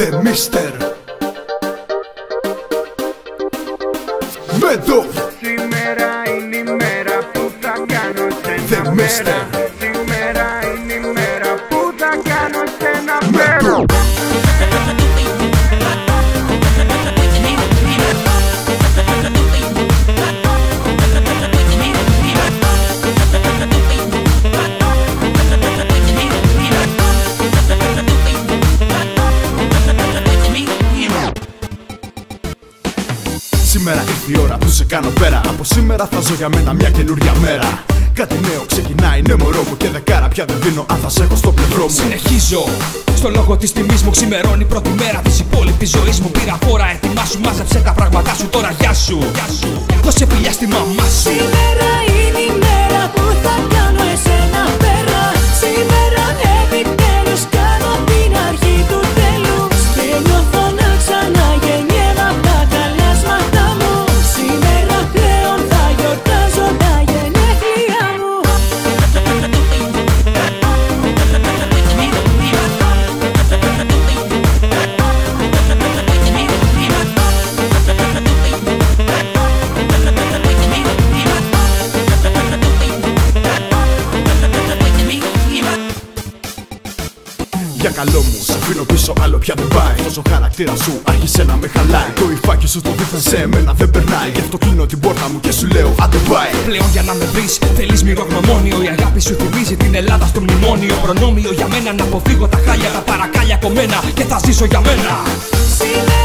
The Mister Μέντο Σήμερα είναι η μέρα που θα κάνω The σένα Mister. Σήμερα ήρθε η ώρα που σε κάνω πέρα Από σήμερα θα ζω για μένα μια καινούρια μέρα Κάτι νέο ξεκινάει, ναι μωρό μου Και δεκάρα πια δεν δίνω αν θα σε έχω στο πλευρό μου Συνεχίζω στο λόγο της τιμής μου ξημερώνει η πρώτη μέρα της υπόλοιπης ζωής μου. Πήρα φόρα, ετοιμάσου, μάζεψε τα πράγματά σου. Τώρα γεια σου. Δώσε φιλιά στη μαμά σου. Καλό μου, σ' αφήνω πίσω, άλλο πια δεν πάει. Όσο χαρακτήρας σου άρχισε να με χαλάει. Το υφάκι σου το δίθεν σε μένα δεν περνάει. Γι' αυτό κλείνω την πόρτα μου και σου λέω άντε πάει. Πλέον για να με βρεις, θέλεις μυρογνωμόνιο. Η αγάπη σου θυμίζει την Ελλάδα στο μνημόνιο. Προνόμιο για μένα να αποφύγω τα χάλια, τα παρακάλια κομμένα και θα ζήσω για μένα. Σήμερα